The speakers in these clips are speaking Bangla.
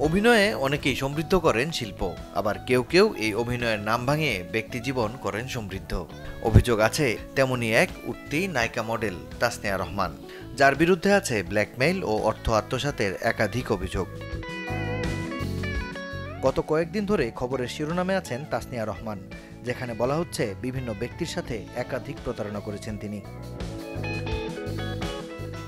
অভিনয়ে অনেকেই সমৃদ্ধ করেন শিল্প। আবার কেউ কেউ এই অভিনয়ের নাম ভাঙিয়ে ব্যক্তি জীবন করেন সমৃদ্ধ। অভিযোগ আছে তেমনি এক উঠতি নায়িকা মডেল তাসনিয়া রহমান, যার বিরুদ্ধে আছে ব্ল্যাকমেইল ও অর্থ আত্মসাতের একাধিক অভিযোগ। গত কয়েকদিন ধরে খবরের শিরোনামে আছেন তাসনিয়া রহমান, যেখানে বলা হচ্ছে বিভিন্ন ব্যক্তির সাথে একাধিক প্রতারণা করেছেন তিনি।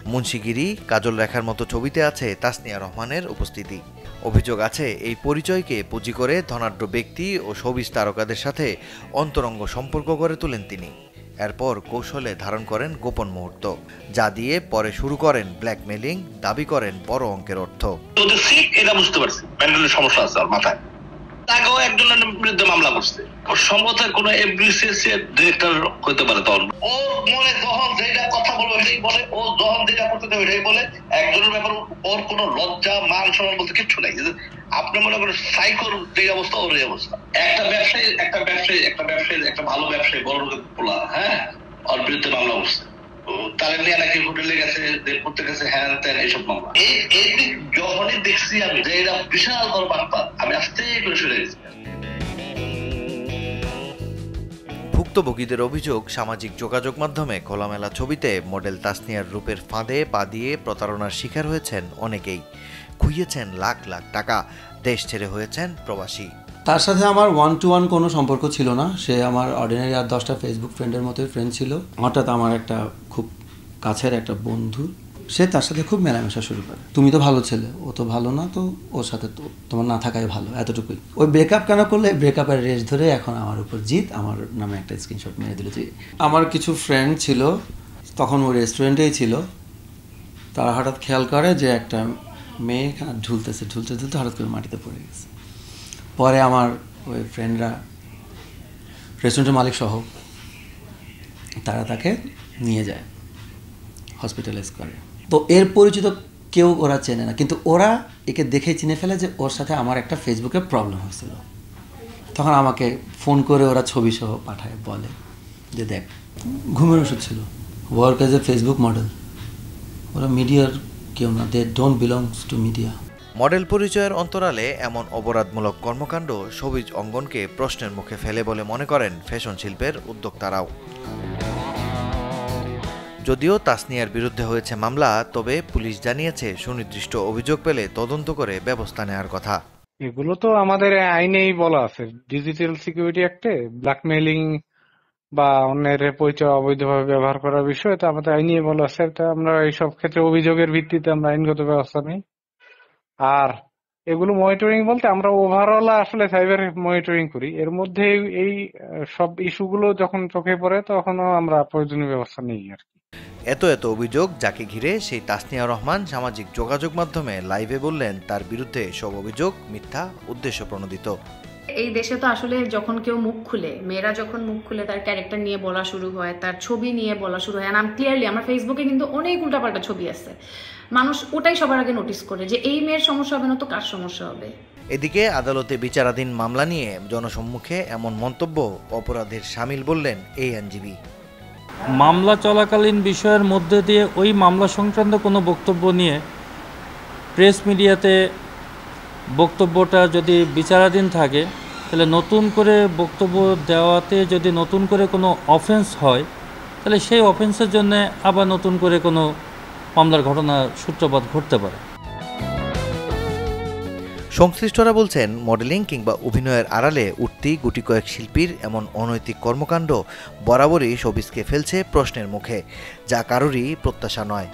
মুন্সিগিরি কাজল রেখার মতো ছবিতে আছে তাসনিয়া রহমানের উপস্থিতি। অভিযোগ আছে, এই পরিচয়কে পুঁজি করে ধনাঢ্য ব্যক্তি ও শোবিজ তারকাদের সাথে অন্তরঙ্গ সম্পর্ক গড়ে তোলেন তিনি। এরপর কৌশলে ধারণ করেন গোপন মুহূর্ত, যা দিয়ে পরে শুরু করেন ব্ল্যাকমেলিং দাবি করেন বড় অঙ্কের অর্থ। এটা বুঝতে পারছি। প্যান্ডেলের সমস্যা আছে মাথায়। তাকেও একজনের বিরুদ্ধে মামলা করছে। সম্ভবত কোনো এফবিসিএস এর ডিরেক্টর হতে পারে তখন। ও মনে যখন যেটা বলে, ও যখন যেটা করতে দেবে বলে। একজনের ব্যাপার, ওর কোনো লজ্জা, মান সম্মান বলতে কিচ্ছু নাই। আপনি মনে করেন সাইকোর যে অবস্থা, ওর অবস্থা। একটা ব্যবসায়ী একটা ব্যবসায়ী একটা ব্যবসায়ী, একটা ভালো ব্যবসায়ী, বড় লোকের পোলা হ্যাঁ? ওর বিরুদ্ধে মামলা তাহলে নিয়ে নাকি হোটেলে গেছে করতে গেছে, হ্যান ত্যান, এইসব মামলা। এই যখনই দেখছি আমি যে এরা বিশাল বড় আমি আস্তে করে সরে গেছি ভুক্তভোগীদের অভিযোগ, সামাজিক যোগাযোগ মাধ্যমে খোলামেলা ছবিতে মডেল তাসনিয়ার রূপের ফাঁদে পা দিয়ে প্রতারণার শিকার হয়েছেন অনেকেই। খুইয়েছেন লাখ লাখ টাকা। দেশ ছেড়ে হয়েছেন প্রবাসী। তার সাথে আমার ওয়ান টু ওয়ান কোনো সম্পর্ক ছিল না। সে আমার অর্ডিনারি আর দশটা ফেসবুক ফ্রেন্ডের মতোই ফ্রেন্ড ছিল। হঠাৎ আমার একটা খুব কাছের একটা বন্ধু সে তার সাথে খুব মেলামেশা শুরু করে। তুমি তো ভালো ছেলে, ও তো ভালো না, তো ওর সাথে তো তোমার না থাকাই ভালো, এতটুকুই। ওই ব্রেকআপ কেন করলে? ব্রেকআপের রেস ধরে এখন আমার উপর জিত, আমার নামে একটা স্ক্রিনশট মেরে দিল আমার কিছু ফ্রেন্ড ছিল, তখন ওই রেস্টুরেন্টেই ছিল, তারা হঠাৎ খেয়াল করে যে একটা মেয়ে এখানে ঝুলতেছে ঝুলতে ঝুলতে হঠাৎ করে মাটিতে পড়ে গেছে। পরে আমার ওই ফ্রেন্ডরা রেস্টুরেন্টের মালিক সহ, তারা তাকে নিয়ে যায় হসপিটালাইজ করে। তো এর পরিচিত কেউ ওরা চেনে না। কিন্তু ওরা একে দেখে চিনে ফেলে যে ওর সাথে আমার একটা ফেসবুকে প্রবলেম হয়েছিল। তখন আমাকে ফোন করে ওরা ছবি সহ পাঠায়, বলে যে দেখ, ঘুমের ওষুধ ছিল। Work as a Facebook model ওরা মিডিয়ার কেউ না they don't belongs to media model পরিচয়ের অন্তরালে এমন অপরাধমূলক কর্মকাণ্ড সবিজ অঙ্গনকে প্রশ্নের মুখে ফেলে বলে মনে করেন ফ্যাশন শিল্পের উদ্যোক্তারাও। যদিও তাসনিয়ার বিরুদ্ধে হয়েছে মামলা, তবে পুলিশ জানিয়েছে সুনির্দিষ্ট অভিযোগ পেলে তদন্ত করে ব্যবস্থা নেওয়ার কথা। এগুলো তো আমাদের আইনেই বলা আছে। ডিজিটাল সিকিউরিটি অ্যাক্টে ব্ল্যাকমেইলিং বা অন্যের পরিচয় অবৈধভাবে ব্যবহার করার বিষয় তো আমাদের আইনে বলা আছে। এটা আমরা এইসব ক্ষেত্রে অভিযোগের ভিত্তিতে আমরা আইনগত ব্যবস্থা নিই। আর এগুলো মনিটরিং বলতে আমরা ওভারঅল আসলে সাইবার মনিটরিং করি। এর মধ্যে এই সব ইস্যুগুলো যখন চোখে পড়ে তখনও আমরা প্রয়োজনীয় ব্যবস্থা নিই আর কি। এত এত অভিযোগ যাকে ঘিরে সেই তাসনিয়া রহমান সামাজিক যোগাযোগ মাধ্যমে লাইভে বললেন তার বিরুদ্ধে সব অভিযোগ মিথ্যা উদ্দেশ্য প্রণোদিত। এই দেশে তো আসলে যখন কেউ মুখ খুলে মেয়েরা যখন মুখ খুলে তার ক্যারেক্টার নিয়ে বলা শুরু হয় তার ছবি নিয়ে বলা শুরু হয় আমি ক্লিয়ারলি আমার ফেসবুকে কিন্তু অনেক উল্টাপাল্টা ছবি আছে। মানুষ ওটাই সবার আগে নোটিস করে যে এই মেয়ের সমস্যা হবে না তো কার সমস্যা হবে? এদিকে আদালতে বিচারাধীন মামলা নিয়ে জনসম্মুখে এমন মন্তব্য অপরাধের সামিল বললেন এই আইনজীবী। মামলা চলাকালীন বিষয়ের মধ্যে দিয়ে ওই মামলা সংক্রান্ত কোনো বক্তব্য নিয়ে প্রেস মিডিয়াতে বক্তব্যটা যদি বিচারাধীন থাকে, তাহলে নতুন করে বক্তব্য দেওয়াতে যদি নতুন করে কোনো অফেন্স হয়, তাহলে সেই অফেন্সের জন্য আবার নতুন করে কোনো মামলার ঘটনা সূত্রপাত ঘটতে পারে। সংশ্লিষ্টরা বলছেন, মডেলিং কিংবা অভিনয়ের আড়ালে উঠতি গুটি কয়েক শিল্পীর এমন অনৈতিক কর্মকাণ্ড বরাবরই শোবিসকে ফেলছে প্রশ্নের মুখে, যা কারোরই প্রত্যাশা নয়।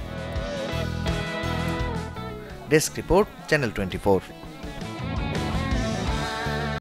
Desk report, channel twenty